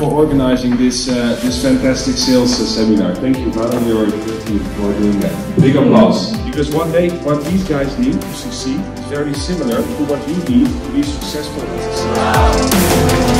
for organizing this uh, this fantastic sales uh, seminar. Thank you, Brad, and your team for doing that. Big applause. Because one day, what these guys need to succeed is very similar to what you need to be successful as a CEO.